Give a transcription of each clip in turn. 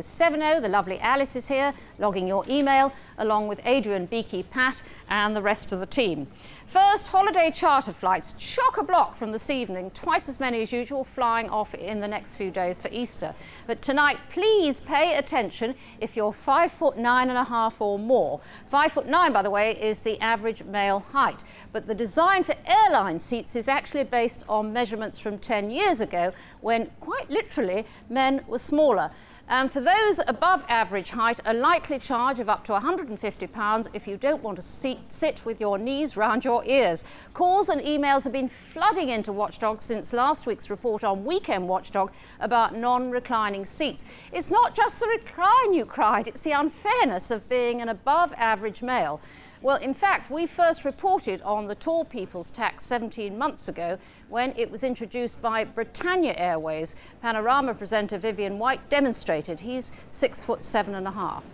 70, the lovely Alice is here, logging your email, along with Adrian, Beaky, Pat, and the rest of the team. First, holiday charter flights, chock a block from this evening, twice as many as usual, flying off in the next few days for Easter. But tonight, please pay attention if you're five foot nine and a half or more. Five foot nine, by the way, is the average male height. But the design for airline seats is actually based on measurements from 10 years ago, when quite literally men were smaller. And for those above average height, a likely charge of up to £150 if you don't want to seat, sit with your knees round your ears. Calls and emails have been flooding into Watchdog since last week's report on Weekend Watchdog about non-reclining seats. It's not just the recline you cried, it's the unfairness of being an above average male. Well, in fact, we first reported on the tall people's tax 17 months ago when it was introduced by Britannia Airways. Panorama presenter Vivian White demonstrated he's six foot seven and a half.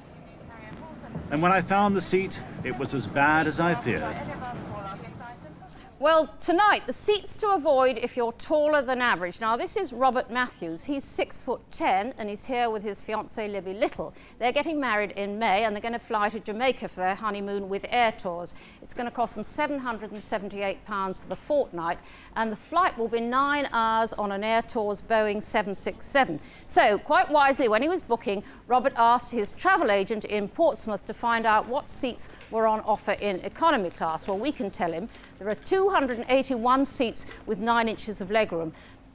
And when I found the seat, it was as bad as I feared. Well, tonight, the seats to avoid if you're taller than average. Now, this is Robert Matthews. He's six foot ten, and he's here with his fiancée, Libby Little. They're getting married in May, and they're going to fly to Jamaica for their honeymoon with Air Tours. It's going to cost them £778 for the fortnight, and the flight will be nine hours on an Air Tours Boeing 767. So, quite wisely, when he was booking, Robert asked his travel agent in Portsmouth to find out what seats were on offer in economy class. Well, we can tell him there are two 281 seats with 9 inches of legroom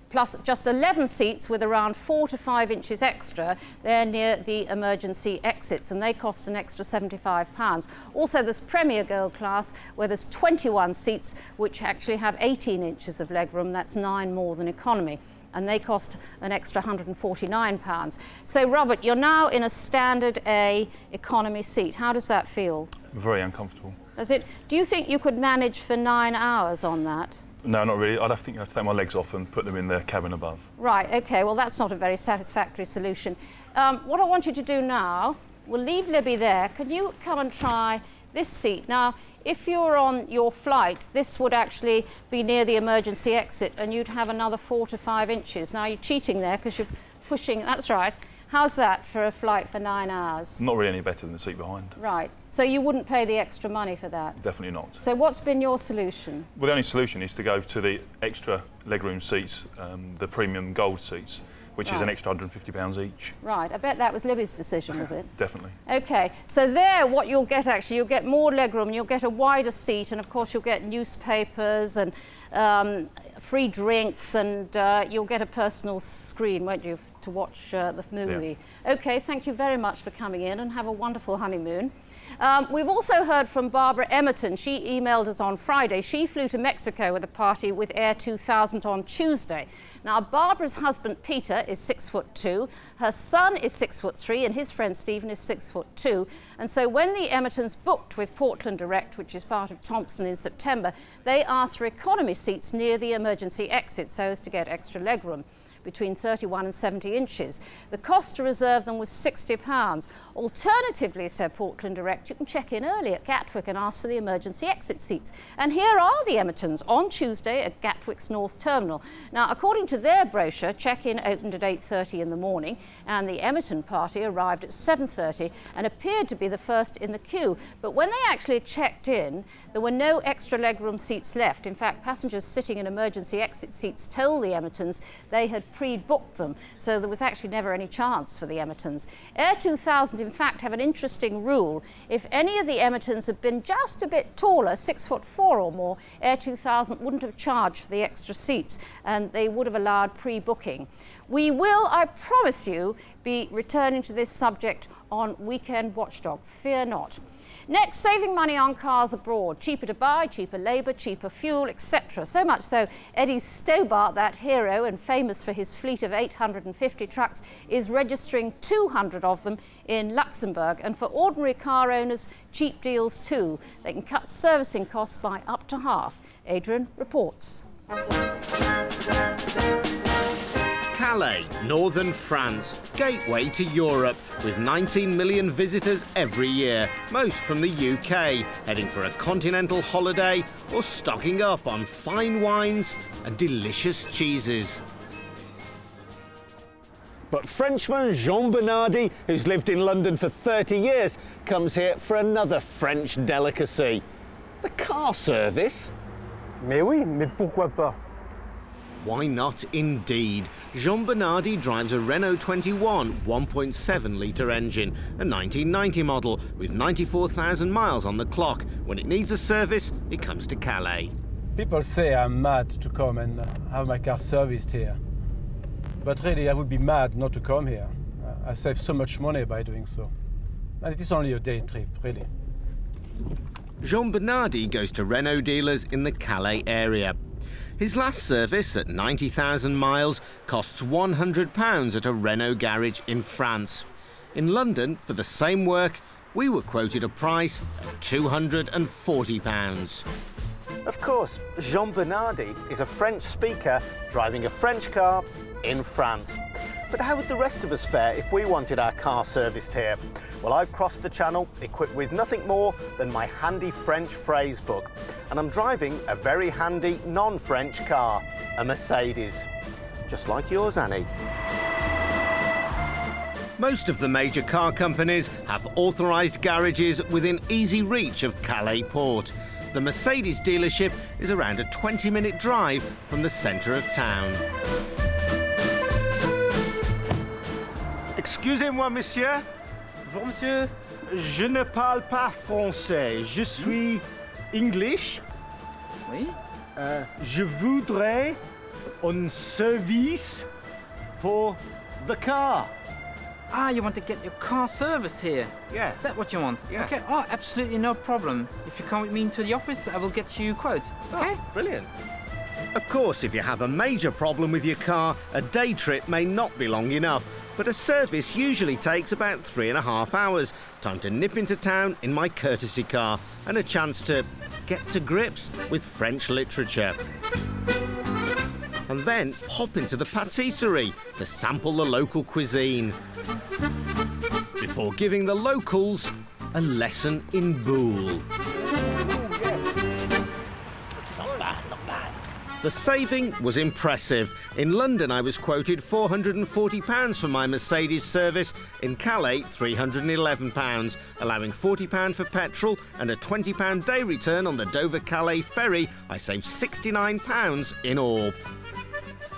plus just 11 seats with around 4 to 5 inches extra. They're near the emergency exits and they cost an extra £75. Also, there's Premier Gold class where there's 21 seats which actually have 18 inches of legroom. That's 9 more than economy and they cost an extra £149. So, Robert, you're now in a standard A economy seat. How does that feel? Very uncomfortable. Does it? Do you think you could manage for nine hours on that? No, not really. I'd have, think I'd have to take my legs off and put them in the cabin above. Right, OK. Well, that's not a very satisfactory solution. Um, what I want you to do now, we'll leave Libby there. Can you come and try this seat? Now, if you're on your flight, this would actually be near the emergency exit and you'd have another four to five inches. Now, you're cheating there because you're pushing, that's right. How's that for a flight for nine hours? Not really any better than the seat behind. Right. So you wouldn't pay the extra money for that? Definitely not. So what's been your solution? Well, the only solution is to go to the extra legroom seats, um, the premium gold seats, which right. is an extra £150 each. Right. I bet that was Libby's decision, was it? Definitely. OK. So there, what you'll get actually, you'll get more legroom, you'll get a wider seat, and of course you'll get newspapers and um, free drinks, and uh, you'll get a personal screen, won't you, to watch uh, the movie. Yeah. OK, thank you very much for coming in and have a wonderful honeymoon. Um, we've also heard from Barbara Emerton. She emailed us on Friday. She flew to Mexico with a party with Air 2000 on Tuesday. Now, Barbara's husband, Peter, is six foot two. Her son is six foot three, and his friend Stephen is six foot two. And so when the Emertons booked with Portland Direct, which is part of Thomson in September, they asked for economy seats near the emergency exit so as to get extra legroom between 31 and 70 inches. The cost to reserve them was £60. Alternatively, said Portland Direct, you can check in early at Gatwick and ask for the emergency exit seats. And here are the Emertons on Tuesday at Gatwick's North Terminal. Now, according to their brochure, check-in opened at 8.30 in the morning and the Emerton party arrived at 7.30 and appeared to be the first in the queue. But when they actually checked in, there were no extra legroom seats left. In fact, passengers sitting in emergency exit seats told the Emertons they had pre-booked them, so there was actually never any chance for the Emertons. Air 2000, in fact, have an interesting rule. If any of the Emertons had been just a bit taller, six foot four or more, Air 2000 wouldn't have charged for the extra seats, and they would have allowed pre-booking. We will, I promise you, be returning to this subject on Weekend Watchdog. Fear not. Next, saving money on cars abroad. Cheaper to buy, cheaper labour, cheaper fuel, etc. So much so, Eddie Stobart, that hero and famous for his fleet of 850 trucks, is registering 200 of them in Luxembourg. And for ordinary car owners, cheap deals too. They can cut servicing costs by up to half. Adrian reports. Calais, northern France, gateway to Europe, with 19 million visitors every year, most from the UK, heading for a continental holiday or stocking up on fine wines and delicious cheeses. But Frenchman Jean Bernardi, who's lived in London for 30 years, comes here for another French delicacy. The car service. Mais oui, mais pourquoi pas Why not indeed? Jean Bernardi drives a Renault 21 1.7 litre engine, a 1990 model with 94,000 miles on the clock. When it needs a service, it comes to Calais. People say I'm mad to come and have my car serviced here. But really, I would be mad not to come here. I save so much money by doing so. And it is only a day trip, really. Jean Bernardi goes to Renault dealers in the Calais area. His last service at 90,000 miles costs £100 at a Renault garage in France. In London, for the same work, we were quoted a price of £240. Of course, Jean Bernardi is a French speaker driving a French car in France. But how would the rest of us fare if we wanted our car serviced here? Well, I've crossed the channel equipped with nothing more than my handy French phrase book. And I'm driving a very handy non-French car, a Mercedes. Just like yours, Annie. Most of the major car companies have authorised garages within easy reach of Calais port. The Mercedes dealership is around a 20 minute drive from the centre of town. Excusez-moi, monsieur. Bonjour monsieur. Je ne parle pas français. Je suis English. Oui. Euh, je voudrais un service pour the car. Ah, you want to get your car serviced here? Yeah. Is that what you want? Yeah. Okay. Oh, absolutely no problem. If you come with me into the office, I will get you a quote. Okay. Brilliant. Of course, if you have a major problem with your car, a day trip may not be long enough. But a service usually takes about three and a half hours. Time to nip into town in my courtesy car and a chance to get to grips with French literature. And then pop into the patisserie to sample the local cuisine. Before giving the locals a lesson in boule. The saving was impressive. In London, I was quoted £440 for my Mercedes service. In Calais, £311, allowing £40 for petrol and a £20 day return on the Dover Calais ferry. I saved £69 in all.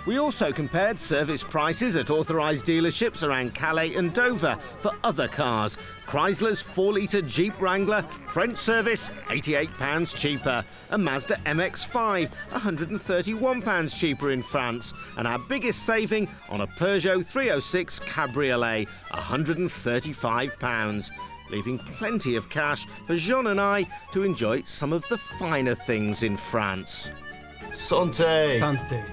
We also compared service prices at authorised dealerships around Calais and Dover for other cars. Chrysler's 4 litre Jeep Wrangler, French service, £88 cheaper. A Mazda MX5, £131 cheaper in France. And our biggest saving on a Peugeot 306 Cabriolet, £135 leaving plenty of cash for Jean and I to enjoy some of the finer things in France. Santé! Santé.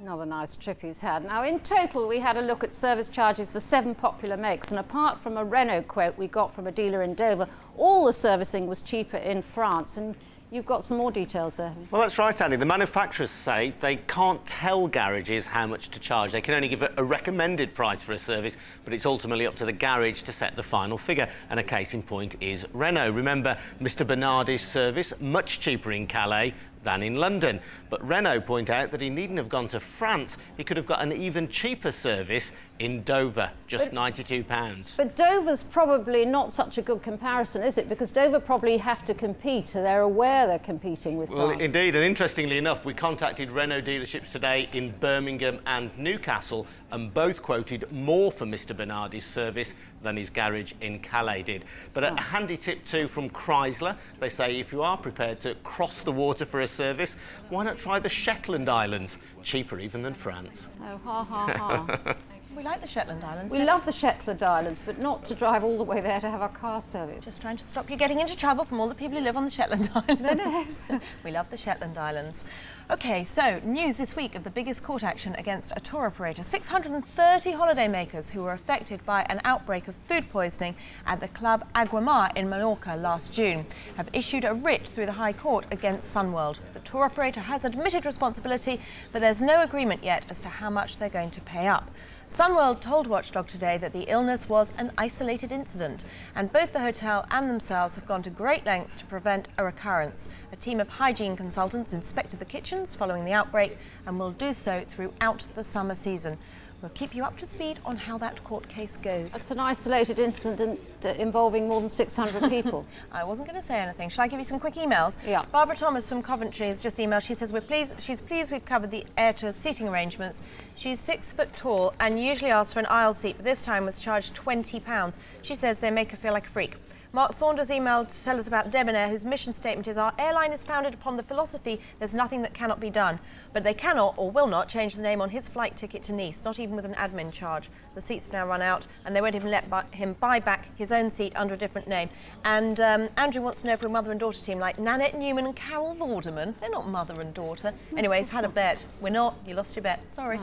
Another nice trip he's had. Now, in total, we had a look at service charges for seven popular makes, and apart from a Renault quote we got from a dealer in Dover, all the servicing was cheaper in France. And you've got some more details there. Well, that's right, Andy. The manufacturers say they can't tell garages how much to charge. They can only give a, a recommended price for a service, but it's ultimately up to the garage to set the final figure. And a case in point is Renault. Remember, Mr. Bernardi's service, much cheaper in Calais than in London. But Renault point out that he needn't have gone to France. He could have got an even cheaper service in Dover, just £92. But Dover's probably not such a good comparison, is it? Because Dover probably have to compete. They're aware they're competing with Well, France. indeed, and interestingly enough, we contacted Renault dealerships today in Birmingham and Newcastle, and both quoted more for Mr. Bernardi's service than his garage in Calais did. But a handy tip too from Chrysler. They say if you are prepared to cross the water for a service, why not try the Shetland Islands? Cheaper even than France. Oh, ha, ha, ha. We like the Shetland Islands. we love the Shetland Islands, but not to drive all the way there to have our car serviced. Just trying to stop you getting into trouble from all the people who live on the Shetland Islands. we love the Shetland Islands. Okay, so news this week of the biggest court action against a tour operator. 630 holidaymakers who were affected by an outbreak of food poisoning at the Club Aguamar in Menorca last June have issued a writ through the High Court against Sunworld. The tour operator has admitted responsibility, but there's no agreement yet as to how much they're going to pay up. Sunworld told Watchdog today that the illness was an isolated incident, and both the hotel and themselves have gone to great lengths to prevent a recurrence. A team of hygiene consultants inspected the kitchens following the outbreak and will do so throughout the summer season. We'll keep you up to speed on how that court case goes. It's an isolated incident uh, involving more than 600 people. I wasn't going to say anything. Shall I give you some quick emails? Yeah. Barbara Thomas from Coventry has just emailed. She says we're pleased. She's pleased we've covered the air tour seating arrangements. She's six foot tall and usually asks for an aisle seat, but this time was charged twenty pounds. She says they make her feel like a freak. Mark Saunders emailed to tell us about Debonair, whose mission statement is Our airline is founded upon the philosophy there's nothing that cannot be done. But they cannot or will not change the name on his flight ticket to Nice, not even with an admin charge. The seats now run out, and they won't even let bu him buy back his own seat under a different name. And um, Andrew wants to know if we're a mother and daughter team like Nanette Newman and Carol Vorderman. They're not mother and daughter. Anyway, he's had a bet. We're not. You lost your bet. Sorry.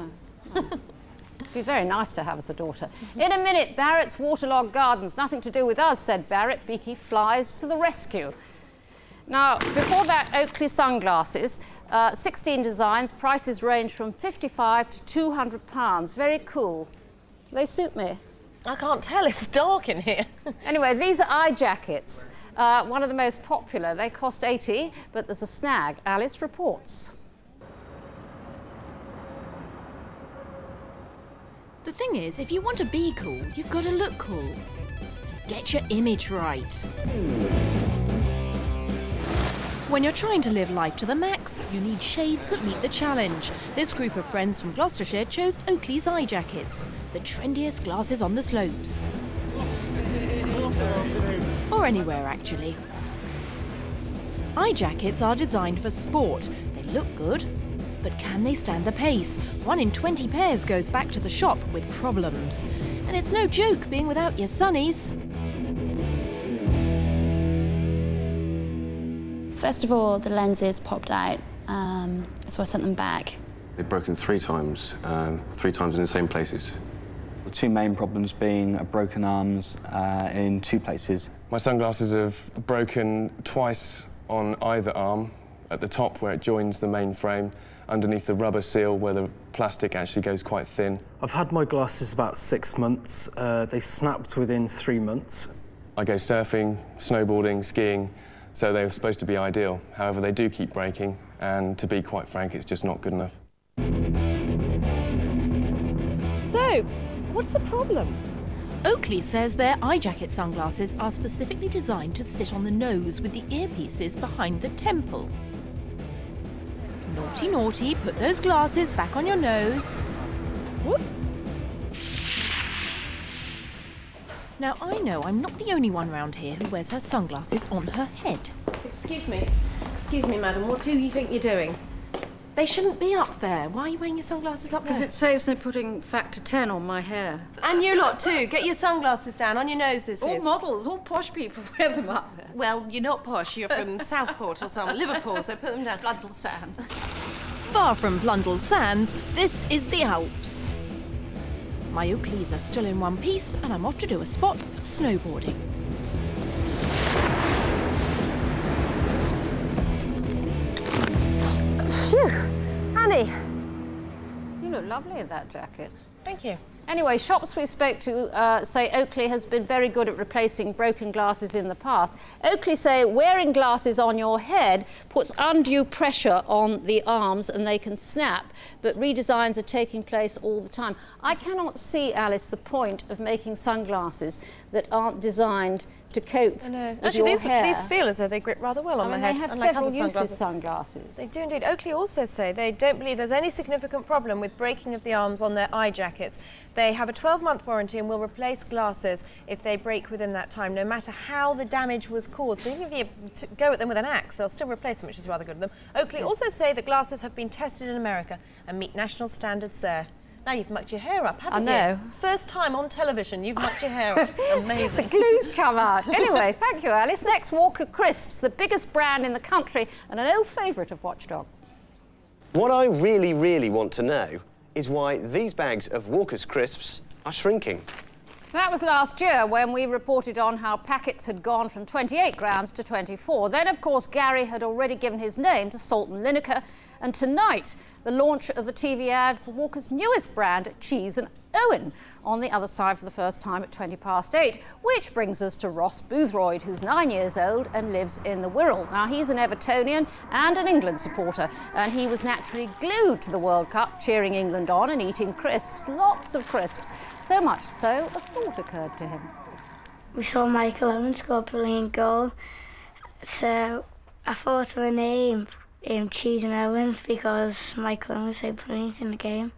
It'd be very nice to have as a daughter. In a minute, Barratt's waterlogged gardens. Nothing to do with us, said Barratt. Beaky flies to the rescue. Now, before that, Oakley sunglasses, uh, 16 designs, prices range from 55 to 200 pounds. Very cool. They suit me. I can't tell. It's dark in here. Anyway, these are eye jackets. Uh, one of the most popular. They cost 80, but there's a snag. Alice reports. The thing is, if you want to be cool, you've got to look cool. Get your image right. When you're trying to live life to the max, you need shades that meet the challenge. This group of friends from Gloucestershire chose Oakley's eye jackets, the trendiest glasses on the slopes. Or anywhere, actually. Eye jackets are designed for sport. They look good, but can they stand the pace? One in 20 pairs goes back to the shop with problems. And it's no joke being without your sunnies. First of all, the lenses popped out, um, so I sent them back. They've broken three times, um, three times in the same places. The two main problems being broken arms uh, in two places. My sunglasses have broken twice on either arm, at the top where it joins the main frame, underneath the rubber seal where the plastic actually goes quite thin. I've had my glasses about six months. Uh, they snapped within three months. I go surfing, snowboarding, skiing, so they were supposed to be ideal. However, they do keep breaking, and to be quite frank, it's just not good enough. So, what's the problem? Oakley says their eye jacket sunglasses are specifically designed to sit on the nose with the earpieces behind the temple. Naughty, naughty, put those glasses back on your nose. Whoops. Now, I know I'm not the only one round here who wears her sunglasses on her head. Excuse me. Excuse me, madam. What do you think you're doing? They shouldn't be up there. Why are you wearing your sunglasses up there? Because it saves me putting factor 10 on my hair. And you lot too. Get your sunglasses down on your noses. All miss. models, all posh people wear them up there. Well, you're not posh. You're from Southport or somewhere. Liverpool, so put them down. Blundell Sands. Far from Blundell Sands, this is the Alps. My Oakleys are still in one piece, and I'm off to do a spot of snowboarding. Phew. Annie. You look lovely in that jacket. Thank you. Anyway, shops we spoke to uh, say Oakley has been very good at replacing broken glasses in the past. Oakley say wearing glasses on your head puts undue pressure on the arms and they can snap, but redesigns are taking place all the time. I cannot see, Alice, the point of making sunglasses that aren't designed to cope I know. with Actually, your these, hair. these feel as though they grip rather well I on mean, my head. they have several uses, sunglasses. sunglasses. They do indeed. Oakley also say they don't believe there's any significant problem with breaking of the arms on their eye jackets. They have a 12-month warranty and will replace glasses if they break within that time, no matter how the damage was caused. So even if you go at them with an axe, they'll still replace them, which is rather good of them. Oakley also say that glasses have been tested in America and meet national standards there. Now you've mucked your hair up, haven't I you? know. First time on television, you've mucked your hair up. Amazing. the Amazing. glue's come out. Anyway, thank you, Alice. Next, Walker Crisps, the biggest brand in the country and an old favourite of Watchdog. What I really, really want to know is why these bags of Walker's crisps are shrinking. That was last year when we reported on how packets had gone from 28 grams to 24. Then, of course, Gary had already given his name to Salt and Lineker. And tonight, the launch of the TV ad for Walker's newest brand, Cheese and Owen on the other side for the first time at 20 past 8, which brings us to Ross Boothroyd, who's nine years old and lives in the Wirral. Now, he's an Evertonian and an England supporter, and he was naturally glued to the World Cup, cheering England on and eating crisps, lots of crisps. So much so, a thought occurred to him. We saw Michael Owen score a brilliant goal, so I thought of a name, um, Cheese and Owens, because Michael Owen was so brilliant in the game.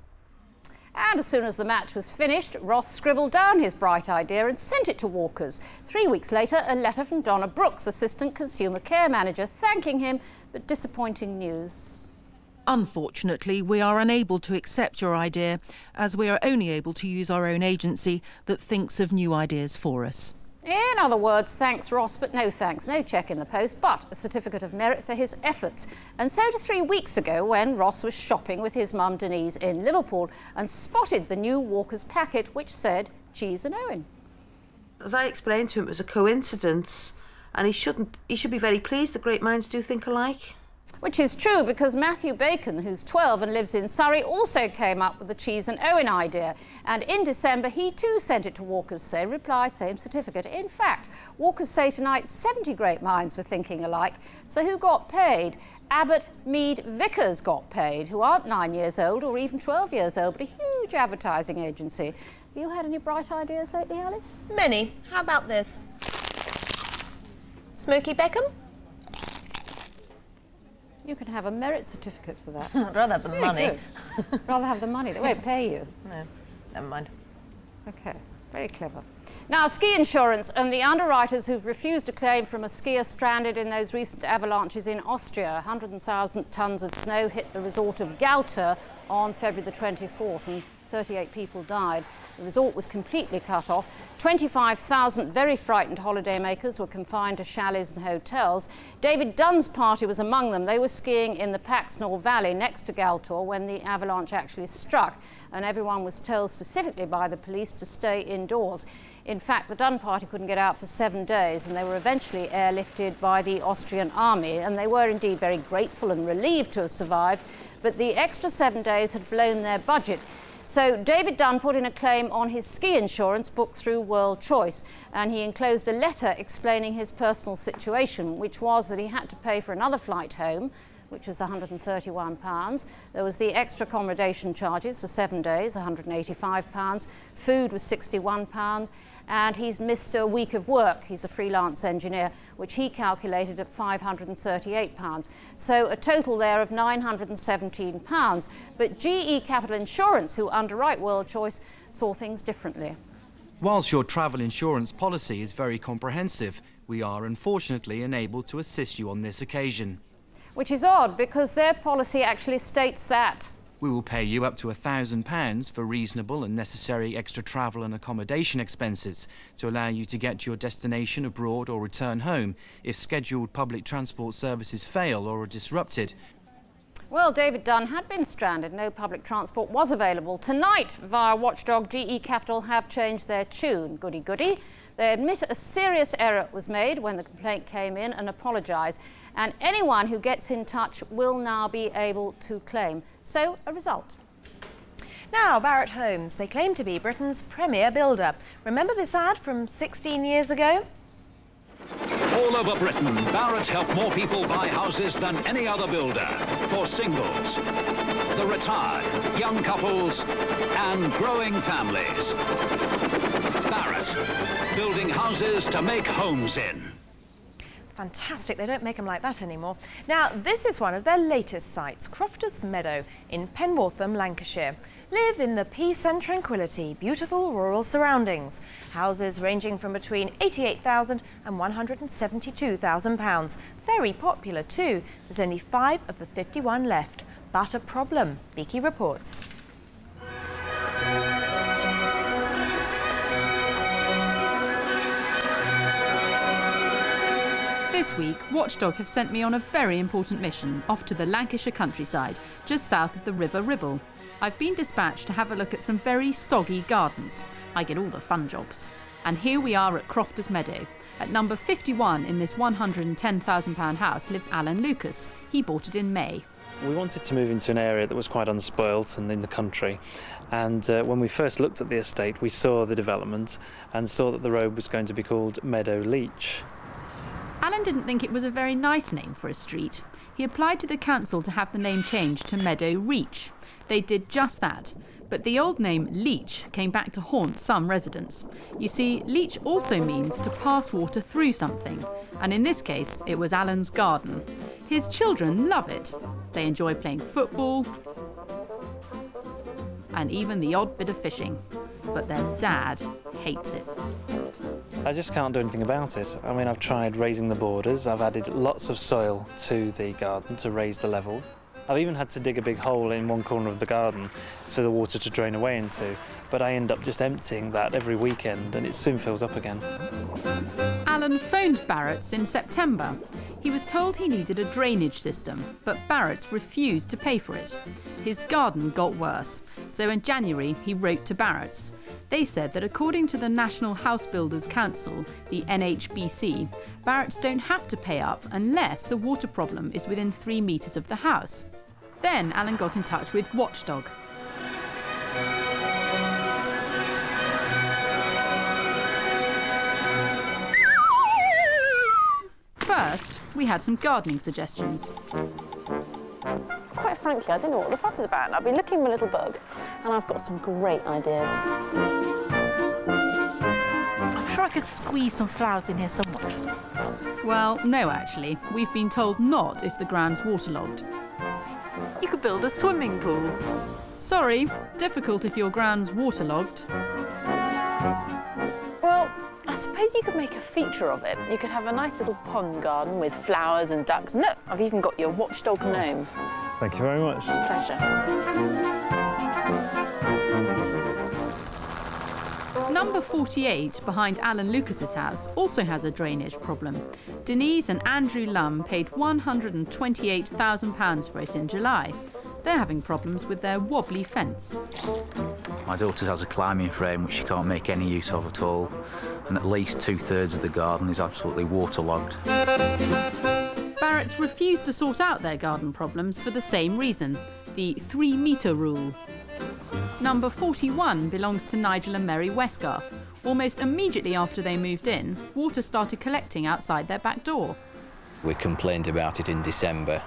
And as soon as the match was finished, Ross scribbled down his bright idea and sent it to Walkers. Three weeks later, a letter from Donna Brooks, Assistant Consumer Care Manager, thanking him, but disappointing news. Unfortunately, we are unable to accept your idea as we are only able to use our own agency that thinks of new ideas for us. In other words, thanks Ross, but no thanks. No cheque in the post, but a certificate of merit for his efforts. And so to three weeks ago when Ross was shopping with his mum Denise in Liverpool and spotted the new Walker's packet which said Cheese and Owen. As I explained to him, it was a coincidence and he shouldn't he should be very pleased that great minds do think alike. Which is true because Matthew Bacon, who's 12 and lives in Surrey, also came up with the cheese and Owen idea. And in December, he too sent it to Walker's Say, reply, same certificate. In fact, Walker's Say tonight 70 great minds were thinking alike. So who got paid? Abbott Mead Vickers got paid, who aren't nine years old or even 12 years old, but a huge advertising agency. Have you had any bright ideas lately, Alice? Many. How about this? Smokey Beckham? You can have a merit certificate for that. I'd rather have the Very money. rather have the money. They won't pay you. No, never mind. Okay, very clever. Now, ski insurance and the underwriters who've refused a claim from a skier stranded in those recent avalanches in Austria. 100,000 tonnes of snow hit the resort of Galtür on February the 24th and 38 people died. The resort was completely cut off. 25,000 very frightened holidaymakers were confined to chalets and hotels. David Dunn's party was among them. They were skiing in the Paznaun Valley next to Galtür when the avalanche actually struck, and everyone was told specifically by the police to stay indoors. In fact, the Dunn party couldn't get out for seven days, and they were eventually airlifted by the Austrian army, and they were indeed very grateful and relieved to have survived, but the extra seven days had blown their budget. So David Dunn put in a claim on his ski insurance booked through World Choice and he enclosed a letter explaining his personal situation, which was that he had to pay for another flight home, which was £131. There was the extra accommodation charges for seven days, £185. Food was £61 and he's missed a week of work. He's a freelance engineer, which he calculated at £538. So a total there of £917. But GE Capital Insurance, who underwrite World Choice, saw things differently. Whilst your travel insurance policy is very comprehensive, we are unfortunately unable to assist you on this occasion. Which is odd because their policy actually states that we will pay you up to £1,000 for reasonable and necessary extra travel and accommodation expenses to allow you to get to your destination abroad or return home if scheduled public transport services fail or are disrupted. Well, David Dunn had been stranded. No public transport was available. Tonight, via watchdog GE Capital have changed their tune. Goody goody. They admit a serious error was made when the complaint came in and apologise. And anyone who gets in touch will now be able to claim. So, a result. Now, Barratt Homes. They claim to be Britain's premier builder. Remember this ad from 16 years ago? All over Britain, Barratt help more people buy houses than any other builder. For singles, the retired, young couples, and growing families. Barratt, building houses to make homes in. Fantastic, they don't make them like that anymore. Now, this is one of their latest sites, Crofters Meadow in Penwortham, Lancashire. Live in the peace and tranquility, beautiful rural surroundings. Houses ranging from between £88,000 and £172,000. Very popular too. There's only five of the 51 left. But a problem, Beaky reports. This week, Watchdog have sent me on a very important mission off to the Lancashire countryside, just south of the River Ribble. I've been dispatched to have a look at some very soggy gardens. I get all the fun jobs. And here we are at Crofters Meadow. At number 51 in this £110,000 house lives Alan Lucas. He bought it in May. We wanted to move into an area that was quite unspoilt and in the country. And uh, when we first looked at the estate, we saw the development and saw that the road was going to be called Meadow Leach. Alan didn't think it was a very nice name for a street. He applied to the council to have the name changed to Meadow Reach. They did just that. But the old name Leach came back to haunt some residents. You see, leach also means to pass water through something, and in this case, it was Alan's garden. His children love it. They enjoy playing football and even the odd bit of fishing. But their dad hates it. I just can't do anything about it. I mean, I've tried raising the borders, I've added lots of soil to the garden to raise the levels. I've even had to dig a big hole in one corner of the garden for the water to drain away into, but I end up just emptying that every weekend and it soon fills up again. Alan phoned Barratt's in September. He was told he needed a drainage system, but Barratt's refused to pay for it. His garden got worse, so in January he wrote to Barratt's. They said that according to the National House Builders Council, the NHBC, Barratt's don't have to pay up unless the water problem is within three metres of the house. Then Alan got in touch with Watchdog. First, we had some gardening suggestions. Quite frankly, I don't know what the fuss is about. I've been looking at my little book and I've got some great ideas. I'm sure I could squeeze some flowers in here somewhere. Well, no, actually. We've been told not if the ground's waterlogged. You could build a swimming pool. Sorry, difficult if your ground's waterlogged. Well, I suppose you could make a feature of it. You could have a nice little pond garden with flowers and ducks. And look, I've even got your watchdog oh, gnome. Thank you very much. Pleasure. Number 48, behind Alan Lucas's house, also has a drainage problem. Denise and Andrew Lum paid £128,000 for it in July. They're having problems with their wobbly fence. My daughter has a climbing frame which she can't make any use of at all, and at least two thirds of the garden is absolutely waterlogged. Barratt's refused to sort out their garden problems for the same reason the three metre rule. Number 41 belongs to Nigel and Mary Westgarth. Almost immediately after they moved in, water started collecting outside their back door. We complained about it in December.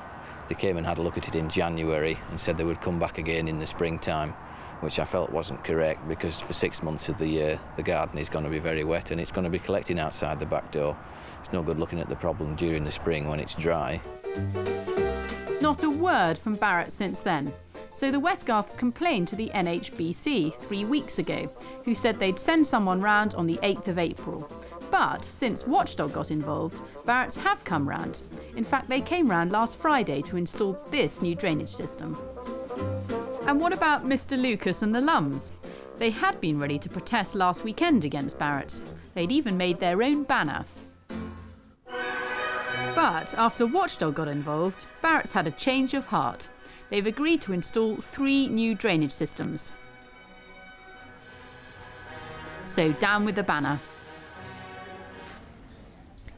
They came and had a look at it in January and said they would come back again in the springtime, which I felt wasn't correct because for six months of the year the garden is going to be very wet and it's going to be collecting outside the back door. It's no good looking at the problem during the spring when it's dry. Not a word from Barratt since then. So the Westgarths complained to the NHBC three weeks ago, who said they'd send someone round on the 8th of April. But since Watchdog got involved, Barratt's have come round. In fact, they came round last Friday to install this new drainage system. And what about Mr. Lucas and the Lums? They had been ready to protest last weekend against Barratt's. They'd even made their own banner. But after Watchdog got involved, Barratt's had a change of heart. They've agreed to install three new drainage systems. So down with the banner.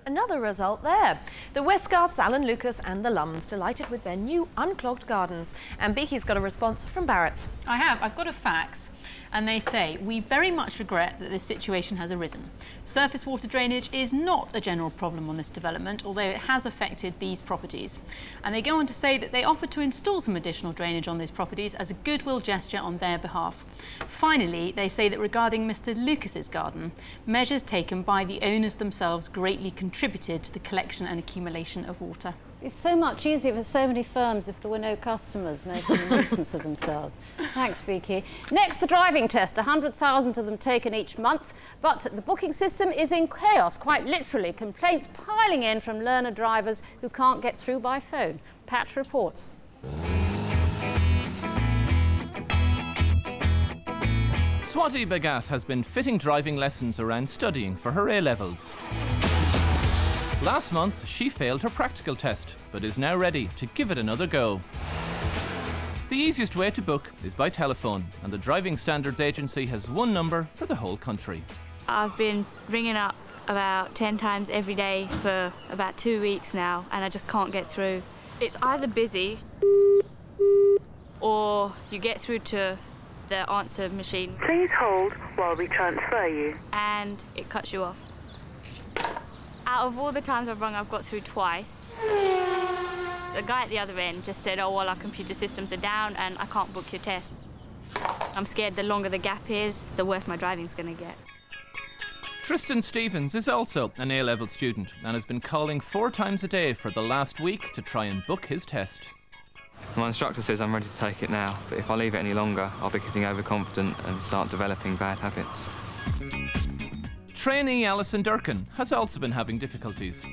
Another result there. The Westgarths, Alan Lucas and the Lums delighted with their new unclogged gardens. And Beaky's got a response from Barratt's. I have. I've got a fax. And they say, we very much regret that this situation has arisen. Surface water drainage is not a general problem on this development, although it has affected these properties. And they go on to say that they offered to install some additional drainage on these properties as a goodwill gesture on their behalf. Finally, they say that regarding Mr Lucas's garden, measures taken by the owners themselves greatly contributed to the collection and accumulation of water. It's so much easier for so many firms if there were no customers making a nuisance of themselves. Thanks, Beaky. Next, the driving test. 100,000 of them taken each month, but the booking system is in chaos, quite literally. Complaints piling in from learner drivers who can't get through by phone. Patch reports. Swati Bagat has been fitting driving lessons around studying for her A-levels. Last month, she failed her practical test, but is now ready to give it another go. The easiest way to book is by telephone, and the Driving Standards Agency has one number for the whole country. I've been ringing up about 10 times every day for about two weeks now, and I just can't get through. It's either busy or you get through to the answer machine. Please hold while we transfer you. And it cuts you off. Out of all the times I've rung, I've got through twice. The guy at the other end just said, oh, well, our computer systems are down and I can't book your test. I'm scared the longer the gap is, the worse my driving's going to get. Tristan Stevens is also an A level student and has been calling four times a day for the last week to try and book his test. My instructor says I'm ready to take it now, but if I leave it any longer, I'll be getting overconfident and start developing bad habits. Trainee Alison Durkin has also been having difficulties.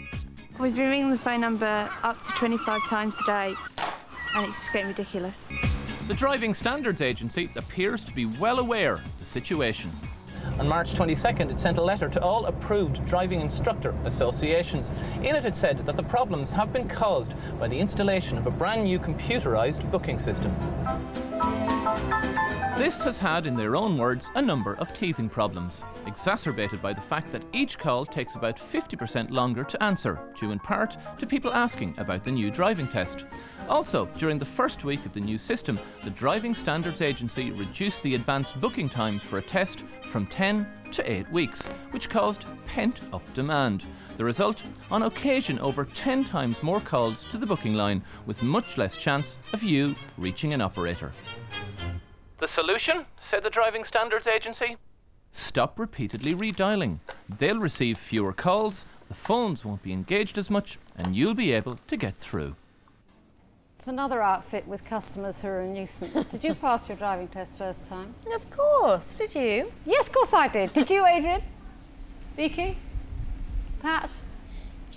We've been ringing the phone number up to 25 times a day, and it's just getting ridiculous. The Driving Standards Agency appears to be well aware of the situation. On March 22nd, it sent a letter to all approved driving instructor associations. In it, it said that the problems have been caused by the installation of a brand new computerised booking system. This has had, in their own words, a number of teething problems, exacerbated by the fact that each call takes about 50% longer to answer, due in part to people asking about the new driving test. Also, during the first week of the new system, the Driving Standards Agency reduced the advance booking time for a test from 10 to 8 weeks, which caused pent up demand. The result? On occasion, over 10 times more calls to the booking line, with much less chance of you reaching an operator. The solution, said the Driving Standards Agency? Stop repeatedly redialing. They'll receive fewer calls, the phones won't be engaged as much, and you'll be able to get through. It's another outfit with customers who are a nuisance. did you pass your driving test first time? Of course. Did you? Yes, of course I did. Did you, Adrian? Vicky? Pat?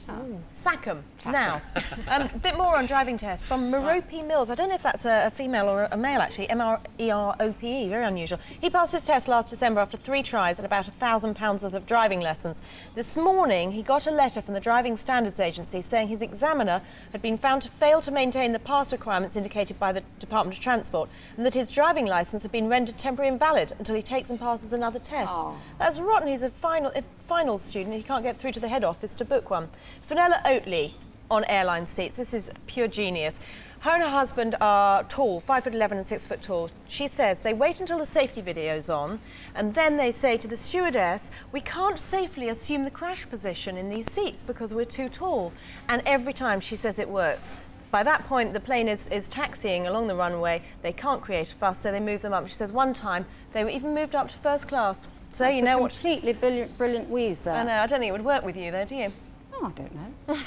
Oh. Sack 'em. Now, um, a bit more on driving tests from Merope Mills. I don't know if that's a, a female or a male, actually. M-R-E-R-O-P-E, very unusual. He passed his test last December after three tries and about a thousand pounds worth of driving lessons. This morning, he got a letter from the Driving Standards Agency saying his examiner had been found to fail to maintain the pass requirements indicated by the Department of Transport and that his driving licence had been rendered temporarily invalid until he takes and passes another test. Oh. That's rotten. He's a final, a finals student. He can't get through to the head office to book one. Fenella Oatley on airline seats. This is pure genius. Her and her husband are tall, five foot eleven and six foot tall. She says they wait until the safety video's on, and then they say to the stewardess, "We can't safely assume the crash position in these seats because we're too tall." And every time she says it works. By that point, the plane is, is taxiing along the runway. They can't create a fuss, so they move them up. She says one time they were even moved up to first class. So That's you a know what? completely brilliant, brilliant wheeze there. I know. I don't think it would work with you, though, do you? Oh, I don't know.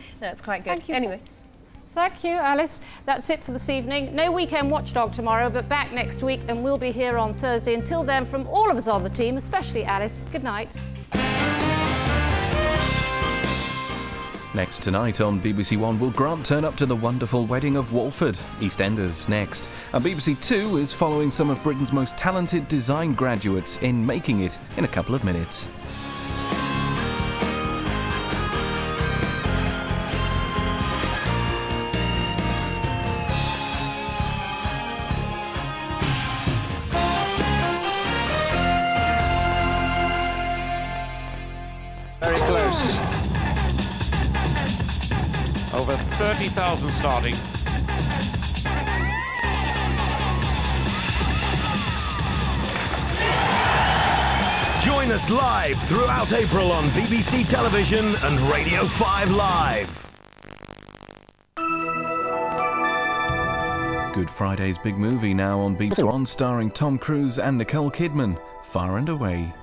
no, quite good. Thank you. Anyway. Thank you, Alice. That's it for this evening. No weekend watchdog tomorrow, but back next week, and we'll be here on Thursday. Until then, from all of us on the team, especially Alice, good night. Next tonight on BBC One, will Grant turn up to the wonderful wedding of Walford? EastEnders next. And BBC Two is following some of Britain's most talented design graduates in making it in a couple of minutes. Starting. Join us live throughout April on BBC Television and Radio 5 Live. Good Friday's big movie now on BBC One, starring Tom Cruise and Nicole Kidman. Far and away.